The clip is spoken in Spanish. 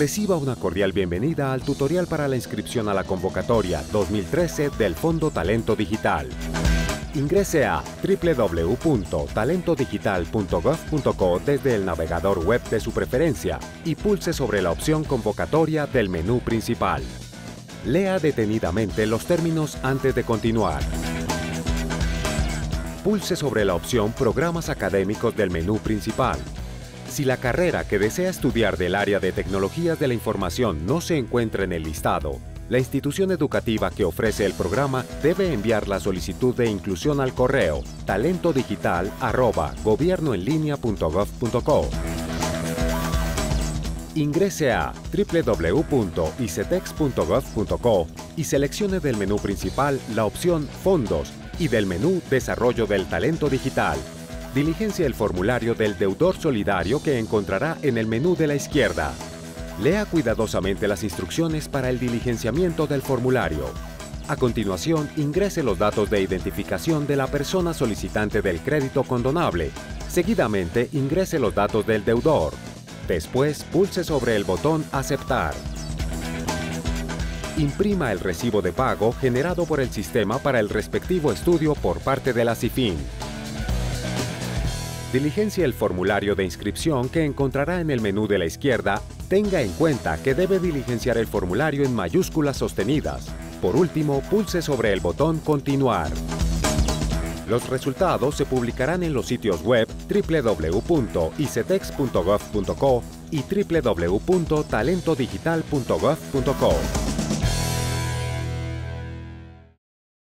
Reciba una cordial bienvenida al tutorial para la inscripción a la convocatoria 2013 del Fondo Talento Digital. Ingrese a www.talentodigital.gov.co desde el navegador web de su preferencia y pulse sobre la opción Convocatoria del menú principal. Lea detenidamente los términos antes de continuar. Pulse sobre la opción Programas académicos del menú principal. Si la carrera que desea estudiar del área de tecnologías de la información no se encuentra en el listado, la institución educativa que ofrece el programa debe enviar la solicitud de inclusión al correo talentodigital@gobiernoenlinea.gov.co. Ingrese a www.icetex.gov.co y seleccione del menú principal la opción Fondos y del menú Desarrollo del Talento Digital. Diligencia el formulario del deudor solidario que encontrará en el menú de la izquierda. Lea cuidadosamente las instrucciones para el diligenciamiento del formulario. A continuación, ingrese los datos de identificación de la persona solicitante del crédito condonable. Seguidamente, ingrese los datos del deudor. Después, pulse sobre el botón Aceptar. Imprima el recibo de pago generado por el sistema para el respectivo estudio por parte de la CIFIN. Diligencia el formulario de inscripción que encontrará en el menú de la izquierda. Tenga en cuenta que debe diligenciar el formulario en mayúsculas sostenidas. Por último, pulse sobre el botón Continuar. Los resultados se publicarán en los sitios web www.icetex.gov.co y www.talentodigital.gov.co.